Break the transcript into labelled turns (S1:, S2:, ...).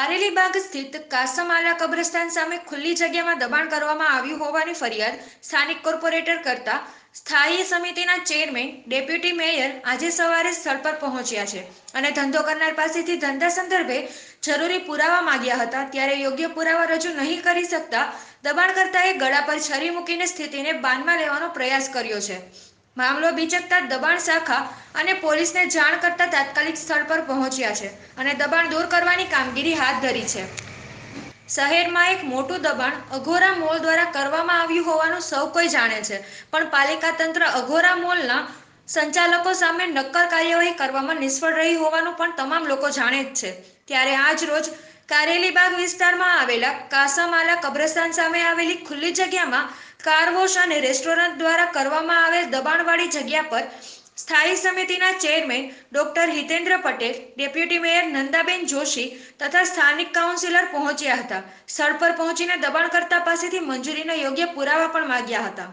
S1: કારેલીબાગ સ્થિત કાસમાલા કબ્રસ્તાન સામે ખુલ્લી જગ્યામાં દબાણ કરવામાં આવ્યું હોવાની ફરિયાદ સ્થાનિક કોર્પોરેટર કરતા સ્થાયી સમિતિના ચેરમેન, ડેપ્યુટી મેયર આજે સવારે સ્થળ પર પહોંચ્યા છે અને ધંધો કરનાર પાસેથી ધંધા સંદર્ભે જરૂરી પુરાવા માંગ્યા હતા. ત્યારે યોગ્ય પુરાવા રજૂ નહીં કરી શકતા દબાણકર્તાએ ગળા પર છરી મૂકીને સ્થિતિને બાનમાં લેવાનો પ્રયાસ કર્યો છે. મામલો બીચકતા દબાણ શાખા અને પોલીસને જાણ કરતા તાત્કાલિક સ્થળ પર પહોંચ્યા છે અને દબાણ દૂર કરવાની કામગીરી હાથ ધરી છે. શહેરમાં એક મોટું દબાણ અઘોરા મોલ દ્વારા કરવામાં આવ્યું હોવાનું સૌ કોઈ જાણે છે, પણ પાલિકા તંત્ર અઘોરા મોલના સંચાલકો સામે નક્કર કાર્યવાહી કરવામાં નિષ્ફળ રહી હોવાનું પણ તમામ લોકો જાણે જ છે. ત્યારે આજ રોજ કારેલીબાગ વિસ્તારમાં આવેલા કાસામાલા કબ્રસ્તાન સામે આવેલી ખુલ્લી જગ્યામાં કાર વોશ અને રેસ્ટોરન્ટ દ્વારા કરવામાં આવેલ દબાણવાળી જગ્યા પર સ્થાયી સમિતિના chairman doctor Hitendra Patel, deputy mayor Nandaben Joshi તથા સ્થાનિક કાઉન્સિલર પહોંચ્યા હતા. સ્થળ પર પહોંચીને દબાણકર્તા પાસેથી મંજૂરીના યોગ્ય પુરાવા પણ માંગ્યા હતા.